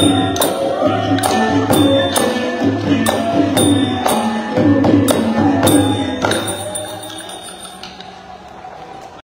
Música